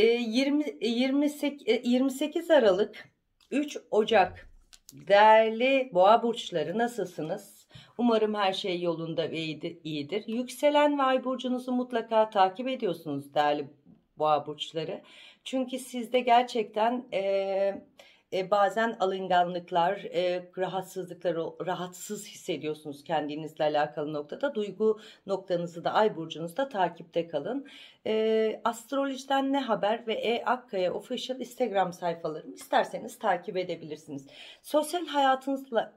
20 28 28 Aralık 3 Ocak değerli boğa burçları nasılsınız? Umarım her şey yolunda ve iyidir. Yükselen ve ay burcunuzu mutlaka takip ediyorsunuz değerli boğa burçları. Çünkü sizde gerçekten e, e, bazen alınganlıklar, e, rahatsızlıklar, rahatsız hissediyorsunuz kendinizle alakalı noktada. Duygu noktanızı da ay burcunuzda takipte kalın. E, astrolojiden ne haber ve E Akkaya Official Instagram sayfalarım isterseniz takip edebilirsiniz. Sosyal hayatınızla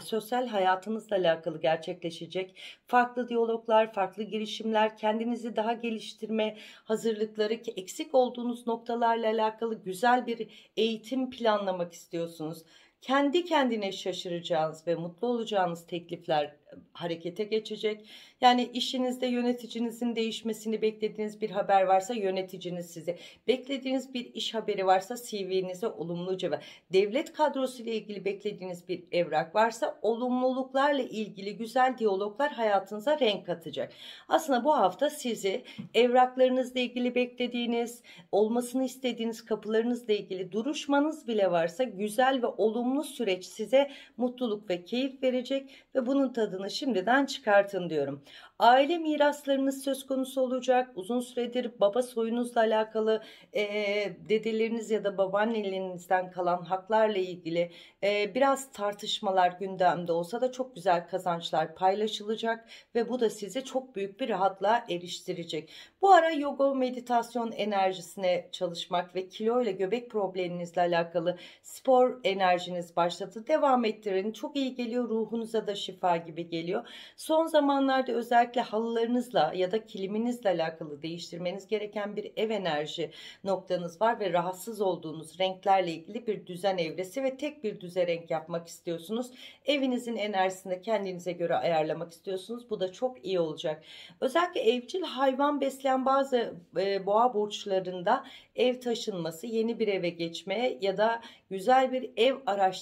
sosyal hayatınızla alakalı gerçekleşecek farklı diyaloglar, farklı girişimler, kendinizi daha geliştirme hazırlıkları ki eksik olduğunuz noktalarla alakalı güzel bir eğitim planlamak istiyorsunuz. Kendi kendine şaşıracağınız ve mutlu olacağınız teklifler harekete geçecek. Yani işinizde yöneticinizin değişmesini beklediğiniz bir haber varsa yöneticiniz size. Beklediğiniz bir iş haberi varsa CV'nize olumlu cevap. Devlet kadrosu ile ilgili beklediğiniz bir evrak varsa olumluluklarla ilgili güzel diyaloglar hayatınıza renk katacak. Aslında bu hafta sizi evraklarınızla ilgili beklediğiniz, olmasını istediğiniz kapılarınızla ilgili duruşmanız bile varsa güzel ve olumlu süreç size mutluluk ve keyif verecek ve bunun tadını şimdiden çıkartın diyorum. Aile miraslarınız söz konusu olacak. Uzun süredir baba soyunuzla alakalı e, dedeleriniz ya da babaannelerinizden kalan haklarla ilgili e, biraz tartışmalar gündemde olsa da çok güzel kazançlar paylaşılacak ve bu da sizi çok büyük bir rahatlığa eriştirecek. Bu ara yoga meditasyon enerjisine çalışmak ve kilo ile göbek probleminizle alakalı spor enerjiniz başladı. Devam ettirin. Çok iyi geliyor ruhunuza da şifa gibi geliyor. Son zamanlarda özellikle halılarınızla ya da kiliminizle alakalı değiştirmeniz gereken bir ev enerji noktanız var ve rahatsız olduğunuz renklerle ilgili bir düzen evresi ve tek bir düze renk yapmak istiyorsunuz. Evinizin enerjisini kendinize göre ayarlamak istiyorsunuz. Bu da çok iyi olacak. Özellikle evcil hayvan besleyen bazı e, boğa burçlarında ev taşınması, yeni bir eve geçme ya da güzel bir ev araştırması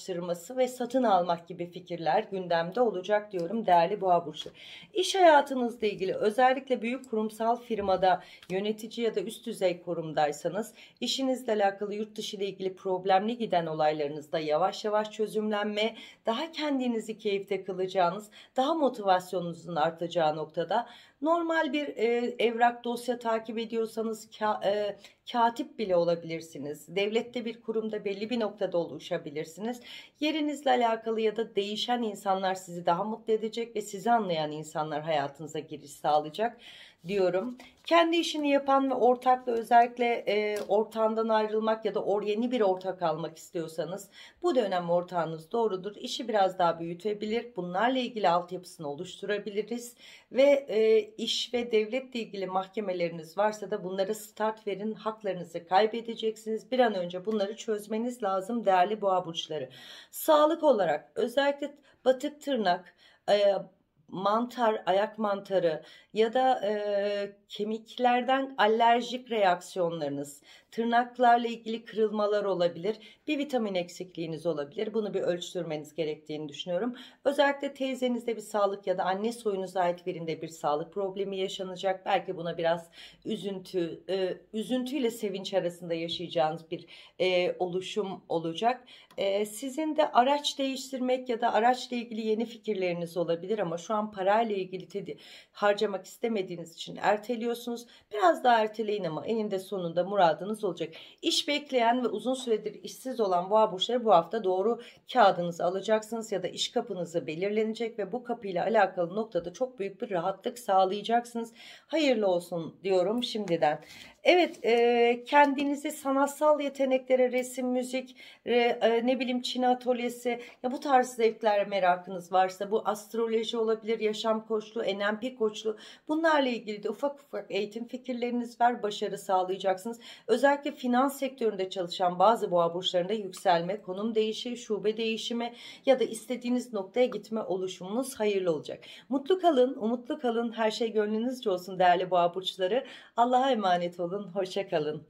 ve satın almak gibi fikirler gündemde olacak diyorum değerli boğa burcu. İş hayatınızla ilgili özellikle büyük kurumsal firmada yönetici ya da üst düzey kurumdaysanız işinizle alakalı yurt dışı ile ilgili problemli giden olaylarınızda yavaş yavaş çözümlenme, daha kendinizi keyifte kılacağınız, daha motivasyonunuzun artacağı noktada normal bir e, evrak dosya takip ediyorsanız ka, e, katip bile olabilirsiniz. Devlette bir kurumda belli bir noktada oluşabilirsiniz. Yerinizle alakalı ya da değişen insanlar sizi daha mutlu edecek ve sizi anlayan insanlar hayatınıza giriş sağlayacak diyorum. Kendi işini yapan ve ortakla özellikle e, ortağından ayrılmak ya da or yeni bir ortak almak istiyorsanız bu dönem ortağınız doğrudur. İşi biraz daha büyütebilir. Bunlarla ilgili altyapısını oluşturabiliriz ve e, iş ve devletle ilgili mahkemeleriniz varsa da bunlara start verin. Haklarınızı kaybedeceksiniz. Bir an önce bunları çözmeniz lazım değerli boğa burçları. Sağlık olarak özellikle batık tırnak, e, mantar, ayak mantarı ya da e, kemiklerden alerjik reaksiyonlarınız, tırnaklarla ilgili kırılmalar olabilir, bir vitamin eksikliğiniz olabilir. Bunu bir ölçtürmeniz gerektiğini düşünüyorum. Özellikle teyzenizde bir sağlık ya da anne soyunuza ait birinde bir sağlık problemi yaşanacak. Belki buna biraz üzüntü, e, üzüntüyle sevinç arasında yaşayacağınız bir e, oluşum olacak. E, sizin de araç değiştirmek ya da araçla ilgili yeni fikirleriniz olabilir ama şu an parayla ilgili tedi harcamak istemediğiniz için erteliyorsunuz. Biraz daha erteleyin ama eninde sonunda muradınız olacak. İş bekleyen ve uzun süredir işsiz olan boğa burçları bu hafta doğru kağıdınızı alacaksınız ya da iş kapınızı belirlenecek ve bu kapıyla alakalı noktada çok büyük bir rahatlık sağlayacaksınız. Hayırlı olsun diyorum şimdiden. Evet e, kendinizi sanatsal yeteneklere resim, müzik, re, e, ne bileyim Çin atölyesi ya bu tarz zevkler merakınız varsa bu astroloji olabilir, yaşam koçluğu, NLP koçluğu bunlarla ilgili de ufak ufak eğitim fikirleriniz var. Başarı sağlayacaksınız. Özellikle finans sektöründe çalışan bazı boğa burçlarında yükselme, konum değişi, şube değişimi ya da istediğiniz noktaya gitme oluşumunuz hayırlı olacak. Mutlu kalın, umutlu kalın. Her şey gönlünüzce olsun değerli boğa burçları. Allah'a emanet olun olun, hoşça kalın.